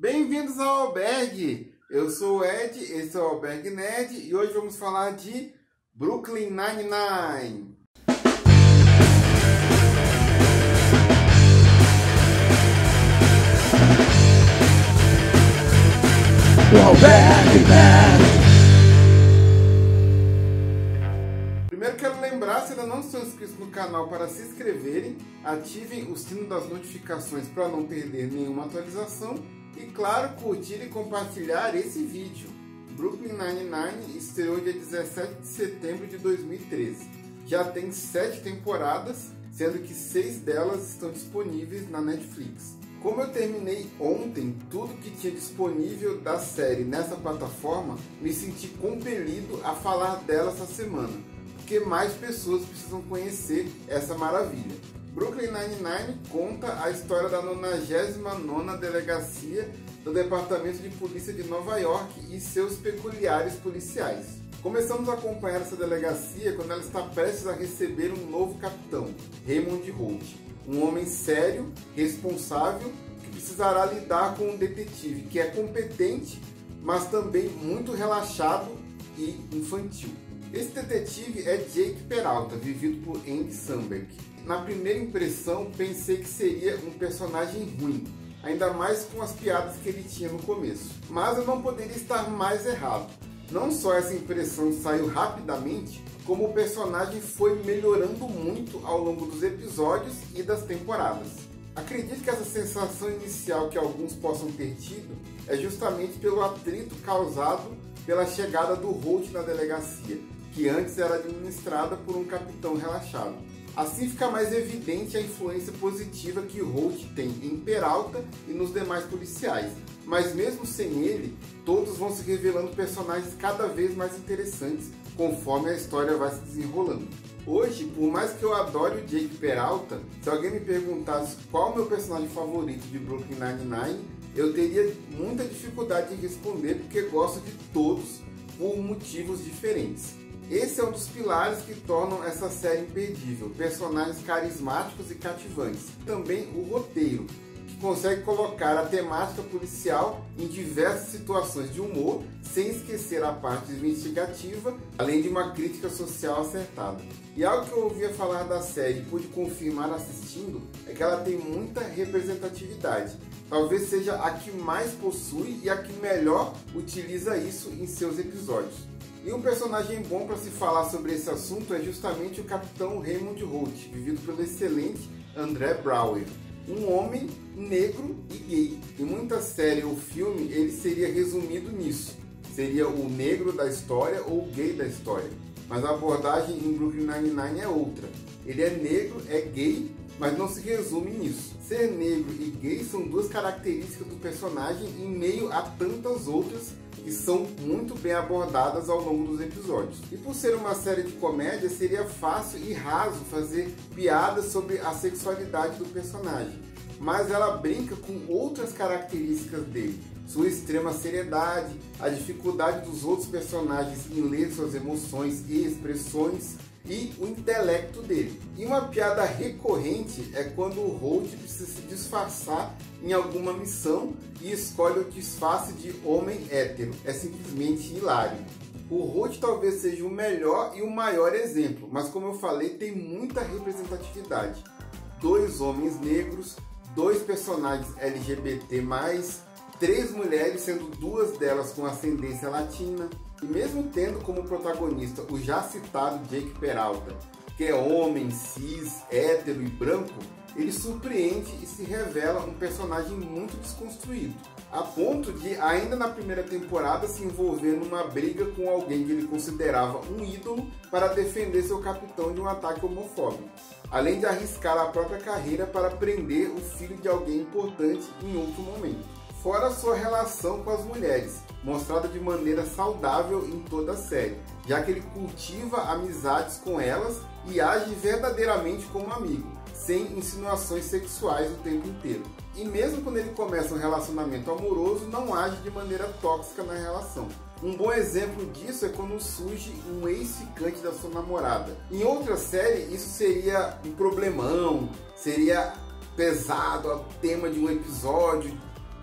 Bem-vindos ao Albergue! Eu sou o Ed, esse é o Albergue Nerd e hoje vamos falar de Brooklyn Nine-Nine. Albergue Nerd. Primeiro quero lembrar, se ainda não estão inscritos no canal, para se inscreverem, ativem o sino das notificações para não perder nenhuma atualização e, claro, curtir e compartilhar esse vídeo. Brooklyn Nine-Nine estreou dia 17 de setembro de 2013. Já tem sete temporadas, sendo que seis delas estão disponíveis na Netflix. Como eu terminei ontem tudo que tinha disponível da série nessa plataforma, me senti compelido a falar dela essa semana, porque mais pessoas precisam conhecer essa maravilha. Brooklyn Nine-Nine conta a história da 99ª Delegacia do Departamento de Polícia de Nova York e seus peculiares policiais. Começamos a acompanhar essa delegacia quando ela está prestes a receber um novo capitão, Raymond Holt, um homem sério, responsável, que precisará lidar com um detetive que é competente, mas também muito relaxado e infantil. Esse detetive é Jake Peralta, vivido por Andy Samberg na primeira impressão, pensei que seria um personagem ruim, ainda mais com as piadas que ele tinha no começo. Mas eu não poderia estar mais errado. Não só essa impressão saiu rapidamente, como o personagem foi melhorando muito ao longo dos episódios e das temporadas. Acredito que essa sensação inicial que alguns possam ter tido é justamente pelo atrito causado pela chegada do Holt na delegacia, que antes era administrada por um capitão relaxado. Assim fica mais evidente a influência positiva que Holt tem em Peralta e nos demais policiais. Mas mesmo sem ele, todos vão se revelando personagens cada vez mais interessantes conforme a história vai se desenrolando. Hoje, por mais que eu adore o Jake Peralta, se alguém me perguntasse qual o meu personagem favorito de Brooklyn Nine-Nine, eu teria muita dificuldade de responder porque gosto de todos por motivos diferentes. Esse é um dos pilares que tornam essa série imperdível, personagens carismáticos e cativantes. Também o roteiro, que consegue colocar a temática policial em diversas situações de humor, sem esquecer a parte investigativa, além de uma crítica social acertada. E algo que eu ouvia falar da série e pude confirmar assistindo é que ela tem muita representatividade. Talvez seja a que mais possui e a que melhor utiliza isso em seus episódios. E um personagem bom para se falar sobre esse assunto é justamente o Capitão Raymond Holt, vivido pelo excelente André Brower. Um homem negro e gay. Em muita série ou filme ele seria resumido nisso. Seria o negro da história ou o gay da história. Mas a abordagem em Brooklyn Nine-Nine é outra. Ele é negro, é gay, mas não se resume nisso. Ser negro e gay são duas características do personagem em meio a tantas outras que são muito bem abordadas ao longo dos episódios. E por ser uma série de comédia, seria fácil e raso fazer piadas sobre a sexualidade do personagem. Mas ela brinca com outras características dele, sua extrema seriedade, a dificuldade dos outros personagens em ler suas emoções e expressões e o intelecto dele. E uma piada recorrente é quando o Holt precisa se disfarçar em alguma missão e escolhe o disfarce de homem hétero. É simplesmente hilário. O Holt talvez seja o melhor e o maior exemplo, mas como eu falei, tem muita representatividade. Dois homens negros, dois personagens LGBT+, três mulheres, sendo duas delas com ascendência latina, e mesmo tendo como protagonista o já citado Jake Peralta, que é homem, cis, hétero e branco, ele surpreende e se revela um personagem muito desconstruído, a ponto de, ainda na primeira temporada, se envolver numa briga com alguém que ele considerava um ídolo para defender seu capitão de um ataque homofóbico, além de arriscar a própria carreira para prender o filho de alguém importante em outro momento fora sua relação com as mulheres, mostrada de maneira saudável em toda a série, já que ele cultiva amizades com elas e age verdadeiramente como amigo, sem insinuações sexuais o tempo inteiro. E mesmo quando ele começa um relacionamento amoroso, não age de maneira tóxica na relação. Um bom exemplo disso é quando surge um ex-ficante da sua namorada. Em outra série, isso seria um problemão, seria pesado, o tema de um episódio,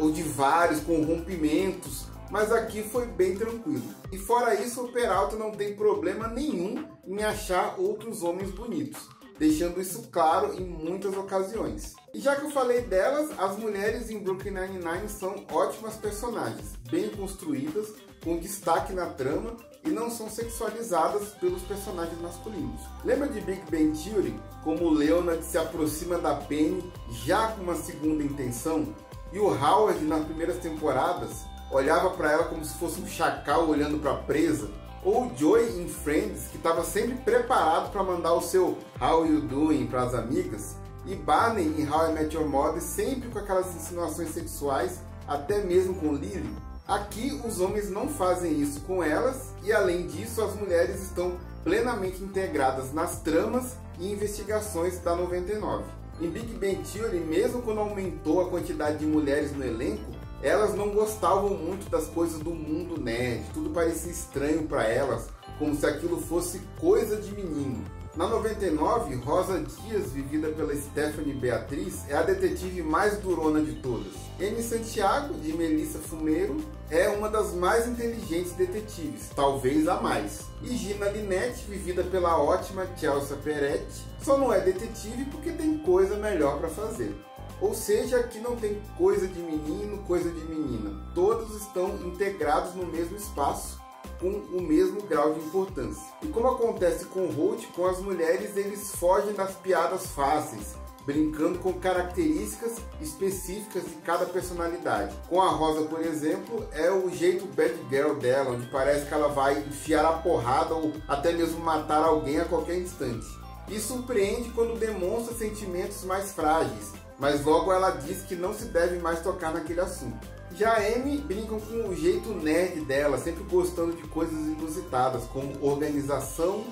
ou de vários com rompimentos, mas aqui foi bem tranquilo. E fora isso, o Peralta não tem problema nenhum em achar outros homens bonitos, deixando isso claro em muitas ocasiões. E já que eu falei delas, as mulheres em Brooklyn Nine-Nine são ótimas personagens, bem construídas, com destaque na trama e não são sexualizadas pelos personagens masculinos. Lembra de Big Bang Theory? Como Leonard se aproxima da Penny já com uma segunda intenção? E o Howard nas primeiras temporadas olhava para ela como se fosse um chacal olhando para a presa? Ou o Joey em Friends, que estava sempre preparado para mandar o seu How you doing para as amigas? E Barney em How I Met Your Mother sempre com aquelas insinuações sexuais, até mesmo com Lily? Aqui os homens não fazem isso com elas e além disso as mulheres estão plenamente integradas nas tramas e investigações da 99. Em Big Bang Theory, mesmo quando aumentou a quantidade de mulheres no elenco, elas não gostavam muito das coisas do mundo nerd, tudo parecia estranho para elas, como se aquilo fosse coisa de menino. Na 99, Rosa Dias, vivida pela Stephanie Beatriz, é a detetive mais durona de todas. Amy Santiago, de Melissa Fumeiro, é uma das mais inteligentes detetives, talvez a mais. E Gina Linette, vivida pela ótima Chelsea Peretti, só não é detetive porque tem coisa melhor para fazer. Ou seja, aqui não tem coisa de menino, coisa de menina. Todos estão integrados no mesmo espaço com o mesmo grau de importância. E como acontece com Holt, com as mulheres eles fogem das piadas fáceis, brincando com características específicas de cada personalidade. Com a Rosa, por exemplo, é o jeito bad girl dela, onde parece que ela vai enfiar a porrada ou até mesmo matar alguém a qualquer instante. E surpreende quando demonstra sentimentos mais frágeis, mas logo ela diz que não se deve mais tocar naquele assunto. Já a Amy brinca com o jeito nerd dela, sempre gostando de coisas inusitadas, como organização,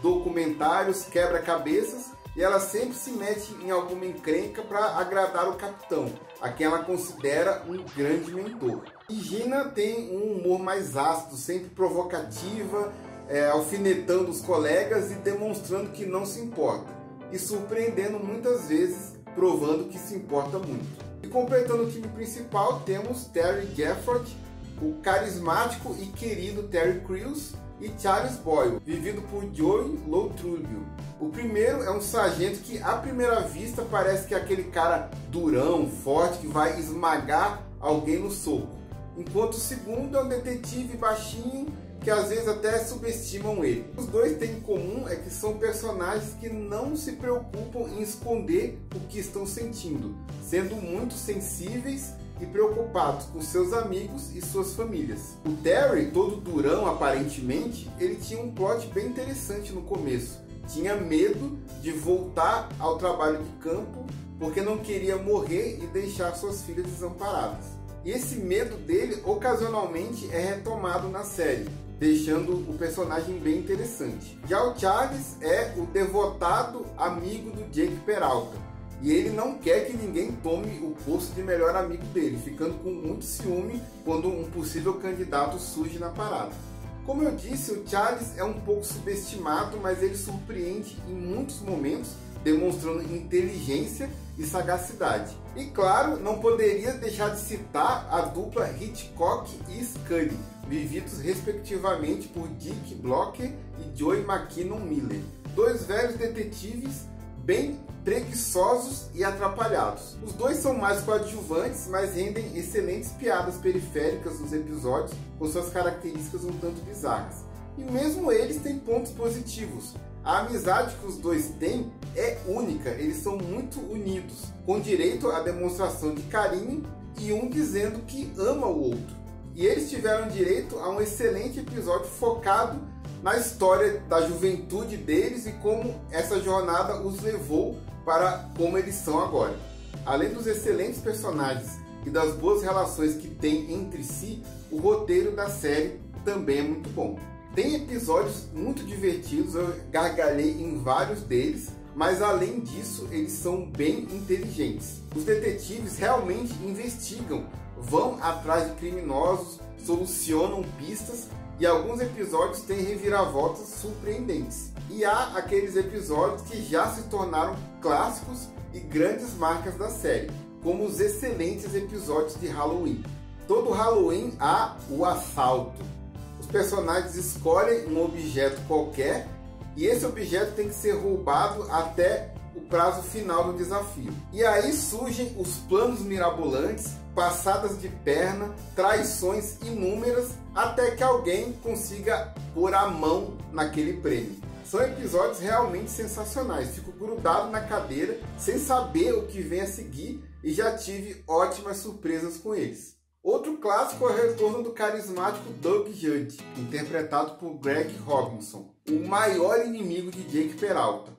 documentários, quebra-cabeças, e ela sempre se mete em alguma encrenca para agradar o capitão, a quem ela considera um grande mentor. E Gina tem um humor mais ácido, sempre provocativa, é, alfinetando os colegas e demonstrando que não se importa, e surpreendendo muitas vezes, provando que se importa muito. E completando o time principal temos Terry Gafford, o carismático e querido Terry Crews e Charles Boyle, vivido por Joey Loutrubio. O primeiro é um sargento que à primeira vista parece que é aquele cara durão, forte, que vai esmagar alguém no soco. Enquanto o segundo é um detetive baixinho que às vezes até subestimam ele. Os dois têm em comum é que são personagens que não se preocupam em esconder o que estão sentindo, sendo muito sensíveis e preocupados com seus amigos e suas famílias. O Terry, todo durão aparentemente, ele tinha um plot bem interessante no começo. Tinha medo de voltar ao trabalho de campo porque não queria morrer e deixar suas filhas desamparadas. E esse medo dele ocasionalmente é retomado na série, deixando o personagem bem interessante. Já o Charles é o devotado amigo do Jake Peralta. E ele não quer que ninguém tome o posto de melhor amigo dele, ficando com muito ciúme quando um possível candidato surge na parada. Como eu disse, o Charles é um pouco subestimado, mas ele surpreende em muitos momentos, demonstrando inteligência e sagacidade. E claro, não poderia deixar de citar a dupla Hitchcock e Scully, vividos respectivamente por Dick Blocker e Joey McKinnon Miller, dois velhos detetives bem preguiçosos e atrapalhados. Os dois são mais coadjuvantes, mas rendem excelentes piadas periféricas nos episódios com suas características um tanto bizarras. E mesmo eles têm pontos positivos. A amizade que os dois têm é única, eles são muito unidos, com direito à demonstração de carinho e um dizendo que ama o outro. E eles tiveram direito a um excelente episódio focado na história da juventude deles e como essa jornada os levou para como eles são agora. Além dos excelentes personagens e das boas relações que têm entre si, o roteiro da série também é muito bom. Tem episódios muito divertidos, eu gargalhei em vários deles, mas além disso, eles são bem inteligentes. Os detetives realmente investigam vão atrás de criminosos, solucionam pistas e alguns episódios têm reviravoltas surpreendentes. E há aqueles episódios que já se tornaram clássicos e grandes marcas da série, como os excelentes episódios de Halloween. Todo Halloween há o assalto. Os personagens escolhem um objeto qualquer e esse objeto tem que ser roubado até o prazo final do desafio. E aí surgem os planos mirabolantes, passadas de perna, traições inúmeras, até que alguém consiga pôr a mão naquele prêmio. São episódios realmente sensacionais. Fico grudado na cadeira sem saber o que vem a seguir e já tive ótimas surpresas com eles. Outro clássico é o retorno do carismático Doug Judge, interpretado por Greg Robinson, o maior inimigo de Jake Peralta.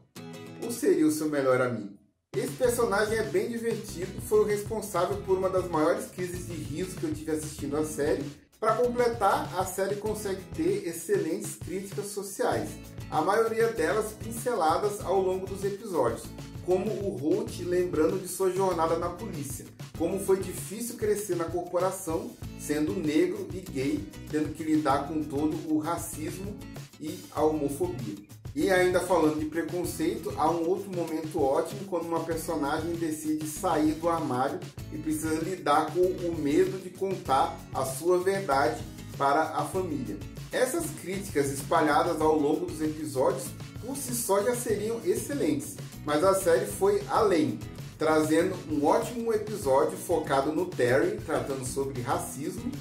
Ou seria o seu melhor amigo? Esse personagem é bem divertido, foi o responsável por uma das maiores crises de riso que eu tive assistindo a série. Para completar, a série consegue ter excelentes críticas sociais, a maioria delas pinceladas ao longo dos episódios, como o Holt lembrando de sua jornada na polícia, como foi difícil crescer na corporação, sendo negro e gay, tendo que lidar com todo o racismo e a homofobia. E ainda falando de preconceito, há um outro momento ótimo quando uma personagem decide sair do armário e precisa lidar com o medo de contar a sua verdade para a família. Essas críticas espalhadas ao longo dos episódios por si só já seriam excelentes, mas a série foi além, trazendo um ótimo episódio focado no Terry, tratando sobre racismo,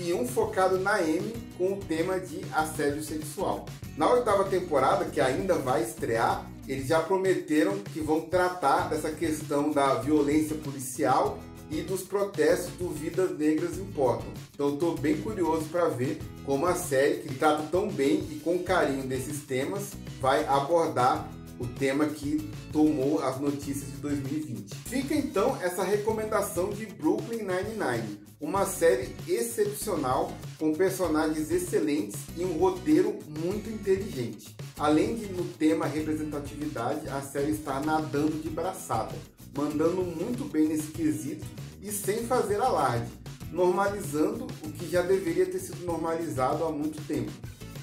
e um focado na Amy com o tema de assédio sexual. Na oitava temporada, que ainda vai estrear, eles já prometeram que vão tratar dessa questão da violência policial e dos protestos do Vidas Negras Importam. Então estou bem curioso para ver como a série, que trata tão bem e com carinho desses temas, vai abordar o tema que tomou as notícias de 2020. Fica então essa recomendação de Brooklyn Nine-Nine, uma série excepcional com personagens excelentes e um roteiro muito inteligente. Além de no tema representatividade, a série está nadando de braçada, mandando muito bem nesse quesito e sem fazer alarde, normalizando o que já deveria ter sido normalizado há muito tempo.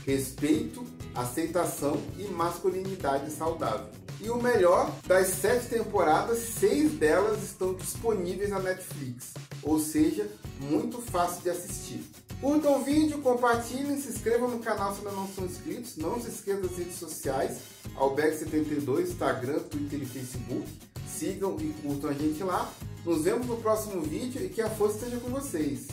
Respeito, aceitação e masculinidade saudável. E o melhor, das sete temporadas, seis delas estão disponíveis na Netflix, ou seja, muito fácil de assistir. Curtam o vídeo, compartilhem, se inscrevam no canal se ainda não são inscritos, não se esqueçam das redes sociais, Albeck72, Instagram, Twitter e Facebook. Sigam e curtam a gente lá. Nos vemos no próximo vídeo e que a força esteja com vocês.